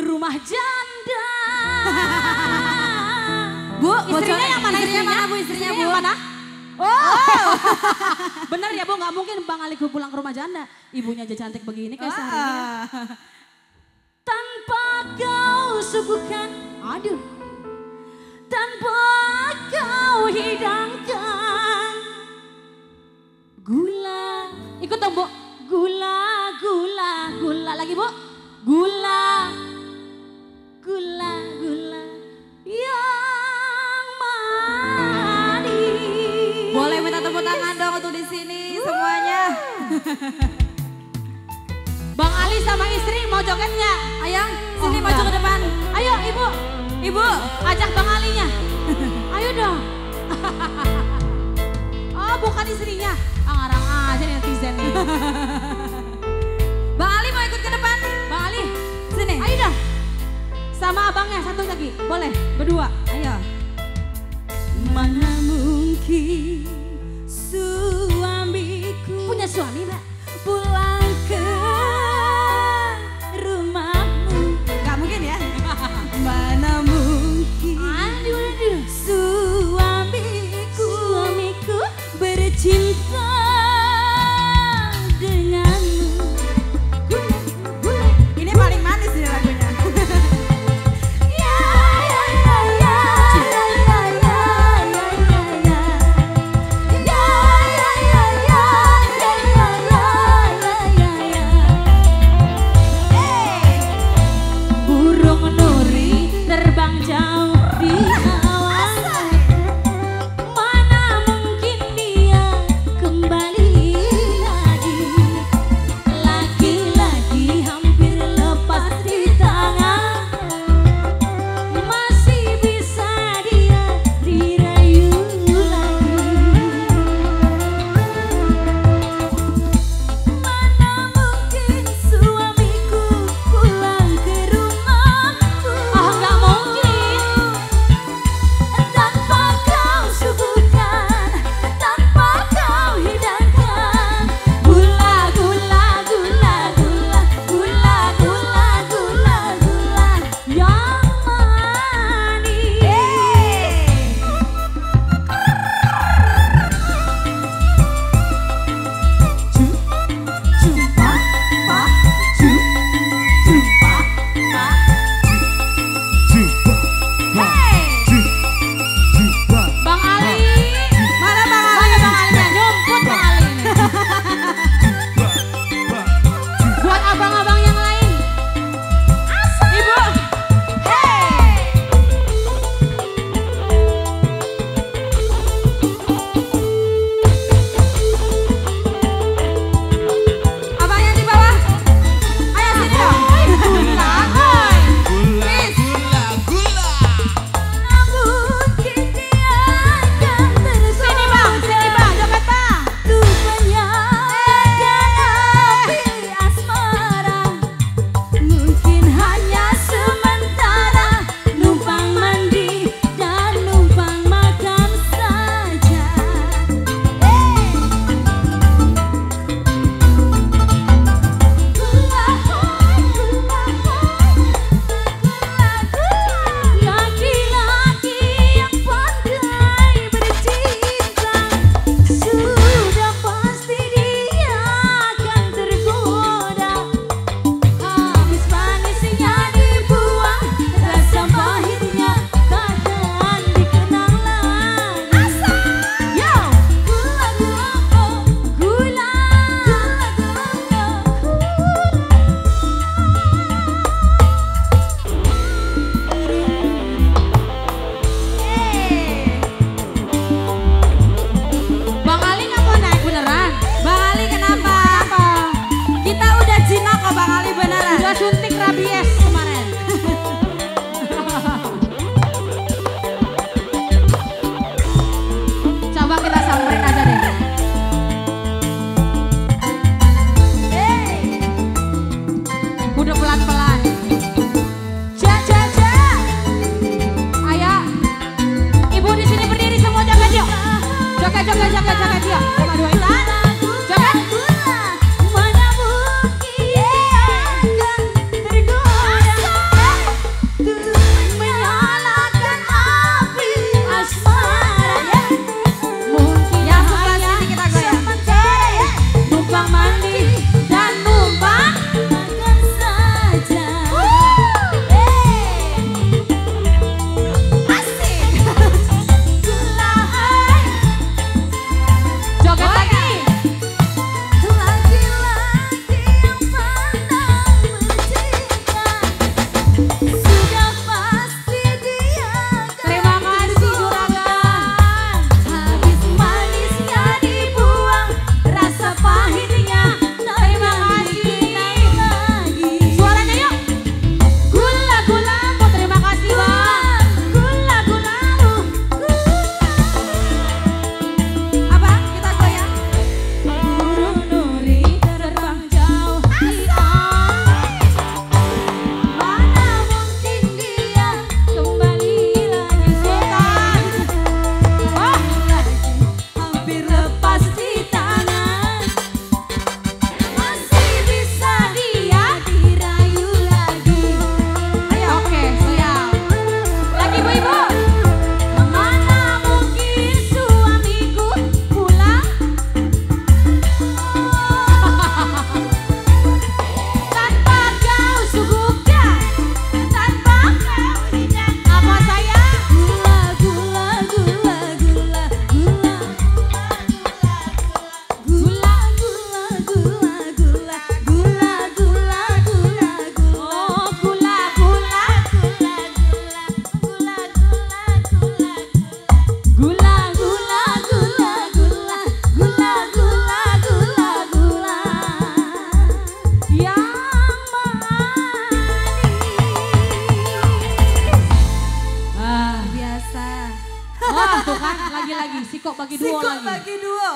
rumah janda. Bu, Istrinya yang mana? Istrinya mana bu? Istrinya bu? yang mana? Oh, bener ya bu, nggak mungkin Bang Ali pulang ke rumah janda. Ibunya aja cantik begini kayak sehari ini. Ah. Tanpa kau suguhkan, aduh. Tanpa kau hidangkan. Gula, ikut dong bu. Gula, gula, gula. Lagi bu. Gula, Bang Ali sama istri mau joget nggak? Oh, sini maju enggak. ke depan. Ayo ibu, Ibu, ajak Bang Alinya. Ayo dong. oh bukan istrinya. Ah, ngarang aja netizen nih. Bang Ali mau ikut ke depan? Bang Ali, Sini. ayo dah. Sama abangnya satu lagi, boleh berdua. Ayo. Mana mungkin ち。Sikok bagi duo Sikok lagi. bagi duo.